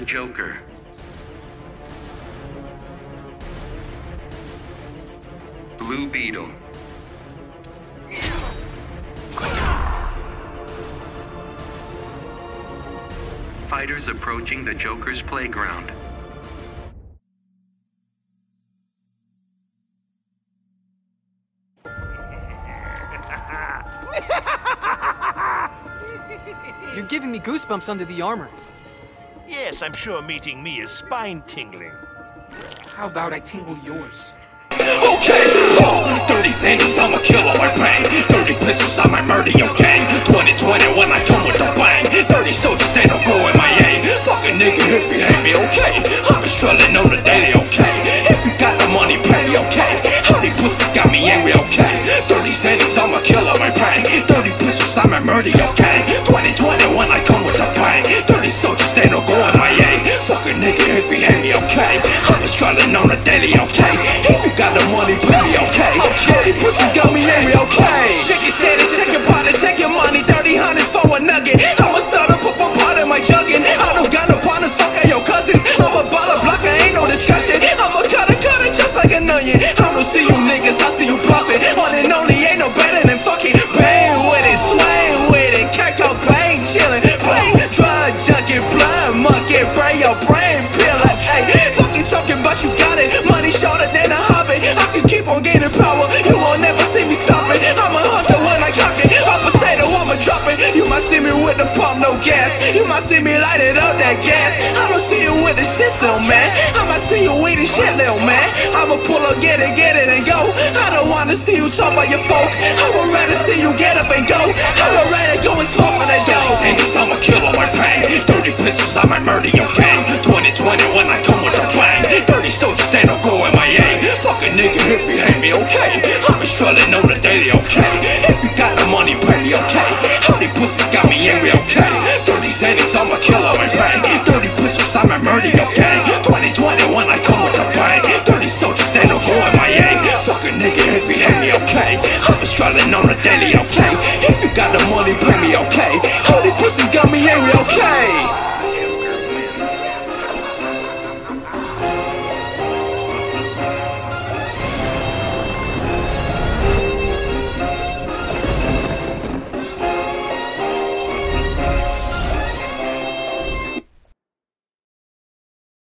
Joker. Blue Beetle. Fighters approaching the Joker's playground. You're giving me goosebumps under the armor. Yes, I'm sure meeting me is spine tingling. How about I tingle yours? Okay, oh, 30 cents, I'm a killer my brain. 30 pistols, I might murder your gang. 2020 when I come with a bang. 30 soldiers, they don't go in my aim. Fucking nigga, if you hate me, okay. I've been struggling on the daily, okay. If you got the money, pay me, okay. How these pussies got me angry, okay. 30 cents, I'm a killer my brain. 30 pistols, I might murder your gang. 2020 struggling on a daily, okay? If you got the money, me, okay? All these pussies got me angry, okay? Check your status, check your body, check your money 30 hundreds for a nugget you got it Money shorter than a hobbit. I can keep on gaining power. You won't never see me stopping. I'm a hunter when I cock it. A potato, I'ma drop it. You might see me with the pump, no gas. You might see me light it up, that gas. I don't see you with the shit, little man. I might see you eating shit, little man. I'ma pull up, get it, get it and go. I don't wanna see you talk about your folk I would rather see you get up and go. I would rather go bang 30 soldiers, they don't go my aim Fucking nigga, if you hate me, okay. I've been struggling on the daily, okay. If you got the money, pay me, okay. How these pussies got me angry, okay. 30 cents, I'ma kill all my pain 30 pistols, I might murder your gang 2020 when I come with a bang. 30 soldiers, they don't go in my aim Fucking nigga, if you hate me, okay. I've been struggling on the daily, okay. If you got the money, pay me, okay. How these pussies got me angry, okay